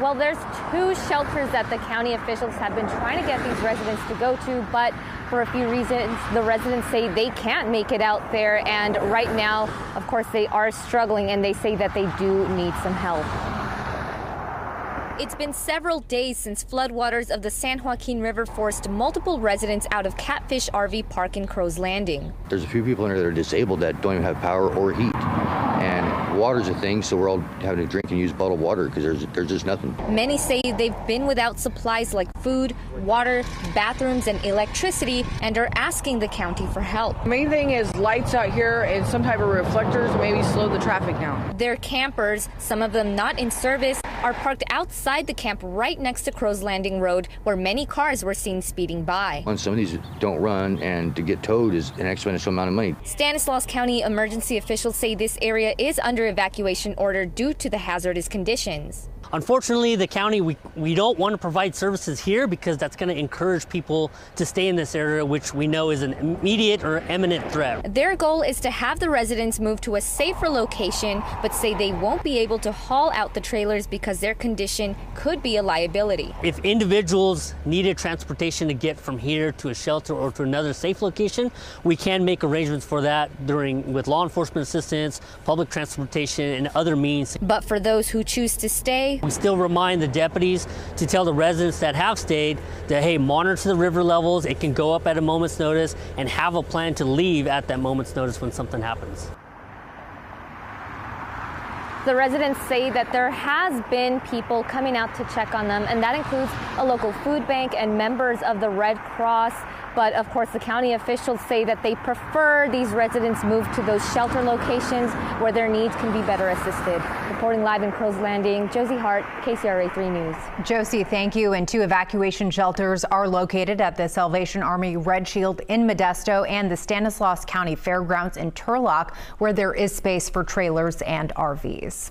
Well, there's two shelters that the county officials have been trying to get these residents to go to, but for a few reasons, the residents say they can't make it out there. And right now, of course, they are struggling and they say that they do need some help. It's been several days since floodwaters of the San Joaquin River forced multiple residents out of Catfish RV Park in Crows Landing. There's a few people in there that are disabled that don't even have power or heat. And water's a thing, so we're all having to drink and use bottled water because there's, there's just nothing. Many say they've been without supplies like food, water, bathrooms, and electricity and are asking the county for help. The main thing is lights out here and some type of reflectors, maybe slow the traffic down. Their campers, some of them not in service, are parked outside the camp right next to Crows Landing Road, where many cars were seen speeding by. When some of these don't run, and to get towed is an exponential amount of money. Stanislaus County emergency officials say this area is under evacuation order due to the hazardous conditions. Unfortunately, the county, we, we don't want to provide services here because that's going to encourage people to stay in this area, which we know is an immediate or imminent threat. Their goal is to have the residents move to a safer location, but say they won't be able to haul out the trailers because their condition could be a liability. If individuals needed transportation to get from here to a shelter or to another safe location, we can make arrangements for that during with law enforcement assistance, public transportation, and other means. But for those who choose to we still remind the deputies to tell the residents that have stayed that, hey, monitor the river levels. It can go up at a moment's notice and have a plan to leave at that moment's notice when something happens. The residents say that there has been people coming out to check on them, and that includes a local food bank and members of the Red Cross. But of course, the county officials say that they prefer these residents move to those shelter locations where their needs can be better assisted. Reporting live in Crows Landing, Josie Hart, KCRA 3 News. Josie, thank you. And two evacuation shelters are located at the Salvation Army Red Shield in Modesto and the Stanislaus County Fairgrounds in Turlock, where there is space for trailers and RVs.